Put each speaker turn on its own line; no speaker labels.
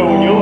yo.